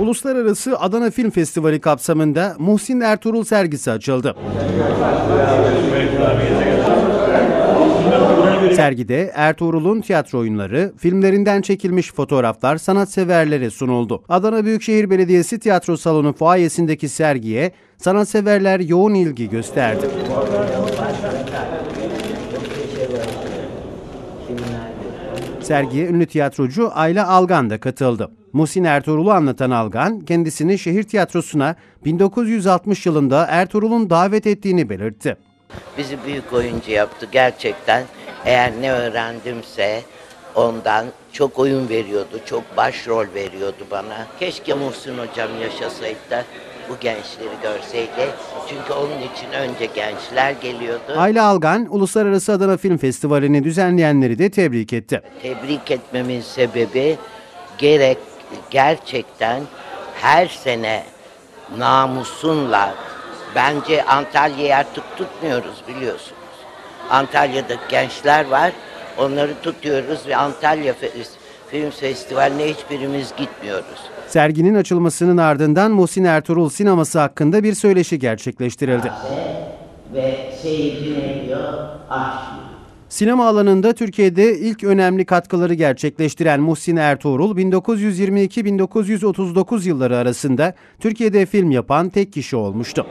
Uluslararası Adana Film Festivali kapsamında Muhsin Ertuğrul sergisi açıldı. Sergide Ertuğrul'un tiyatro oyunları, filmlerinden çekilmiş fotoğraflar sanatseverlere sunuldu. Adana Büyükşehir Belediyesi Tiyatro Salonu fuayesindeki sergiye sanatseverler yoğun ilgi gösterdi. Sergiye ünlü tiyatrocu Ayla Algan da katıldı. Muhsin Ertuğrul'u anlatan Algan, kendisini şehir tiyatrosuna 1960 yılında Ertuğrul'un davet ettiğini belirtti. Bizi büyük oyuncu yaptı gerçekten. Eğer ne öğrendimse ondan çok oyun veriyordu, çok başrol veriyordu bana. Keşke Muhsin hocam yaşasaydı bu gençleri görseydi. Çünkü onun için önce gençler geliyordu. Ayla Algan, Uluslararası Adana Film Festivali'ni düzenleyenleri de tebrik etti. Tebrik etmemin sebebi gerek gerçekten her sene namusunla bence Antalya'yı artık tutmuyoruz biliyorsunuz. Antalya'da gençler var. Onları tutuyoruz ve Antalya Film Festivali'ne hiçbirimiz gitmiyoruz. Serginin açılmasının ardından Muhsin Ertuğrul sineması hakkında bir söyleşi gerçekleştirildi. Ve seyirci ne diyor? Aşk. Sinema alanında Türkiye'de ilk önemli katkıları gerçekleştiren Muhsin Ertuğrul, 1922-1939 yılları arasında Türkiye'de film yapan tek kişi olmuştu.